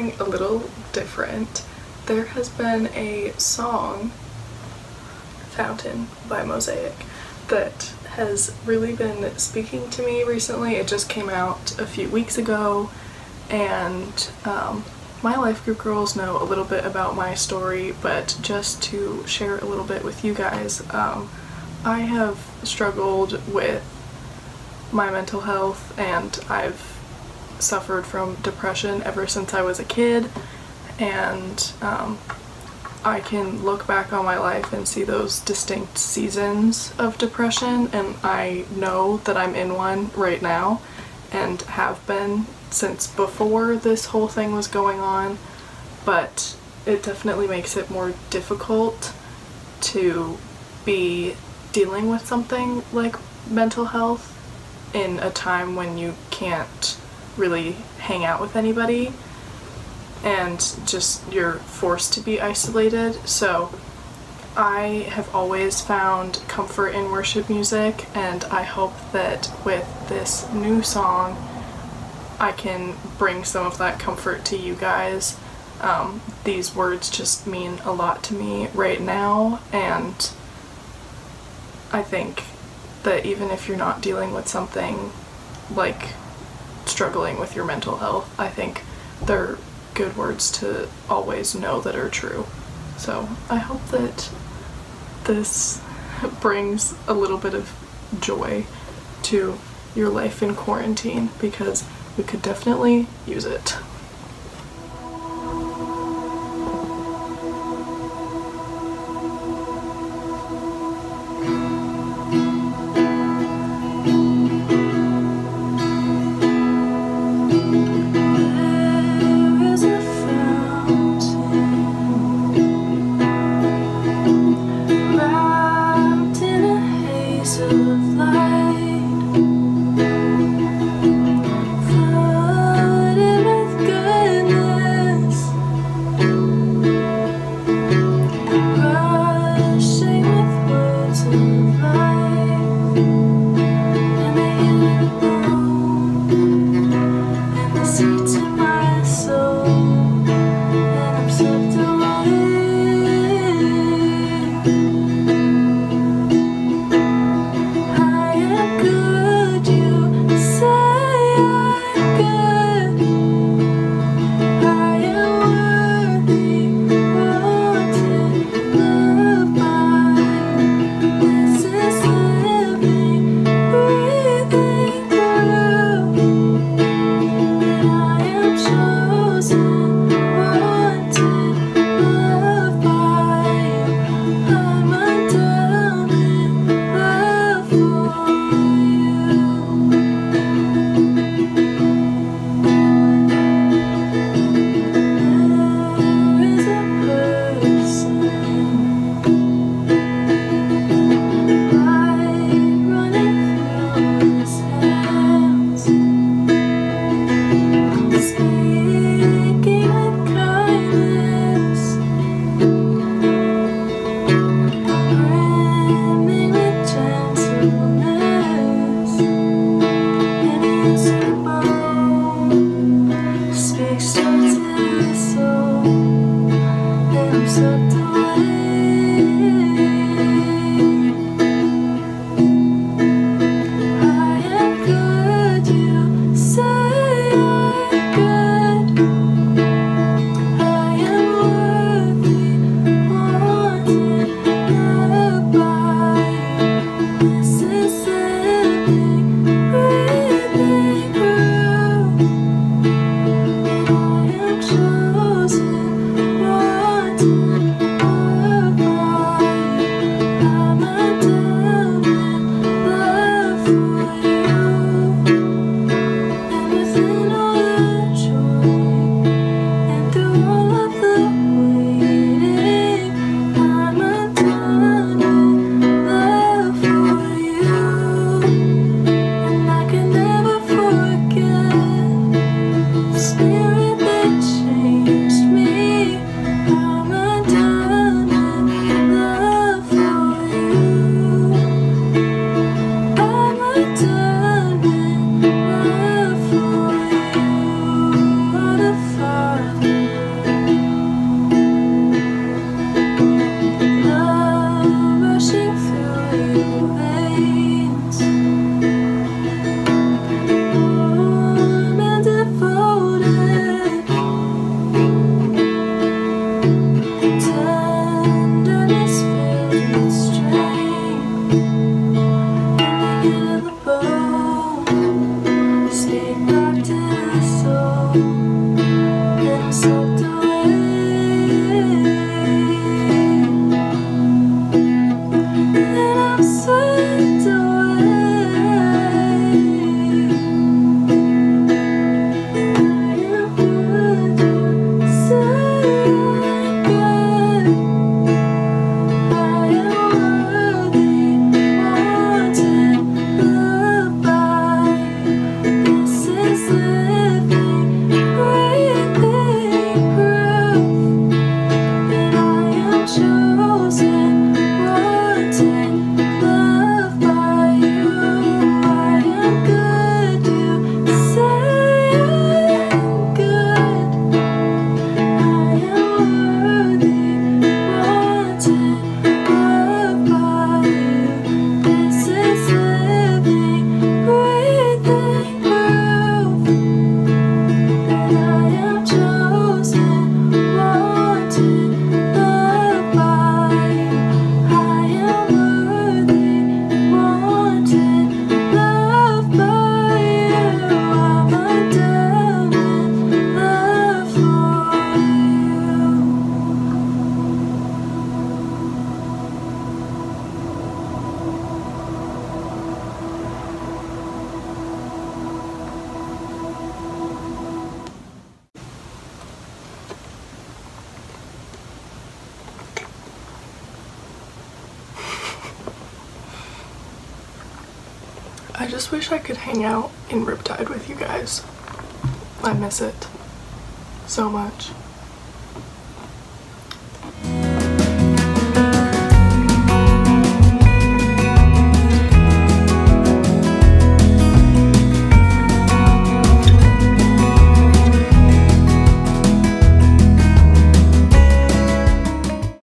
something a little different. There has been a song, Fountain by Mosaic, that has really been speaking to me recently. It just came out a few weeks ago, and um, my life group girls know a little bit about my story, but just to share a little bit with you guys, um, I have struggled with my mental health and I've suffered from depression ever since I was a kid. And um, I can look back on my life and see those distinct seasons of depression and I know that I'm in one right now and have been since before this whole thing was going on. But it definitely makes it more difficult to be dealing with something like mental health in a time when you can't really hang out with anybody and just you're forced to be isolated. So I have always found comfort in worship music and I hope that with this new song I can bring some of that comfort to you guys. Um, these words just mean a lot to me right now and I think that even if you're not dealing with something like struggling with your mental health, I think they're good words to always know that are true. So I hope that this brings a little bit of joy to your life in quarantine because we could definitely use it. And love. Just wish I could hang out in Riptide with you guys. I miss it so much.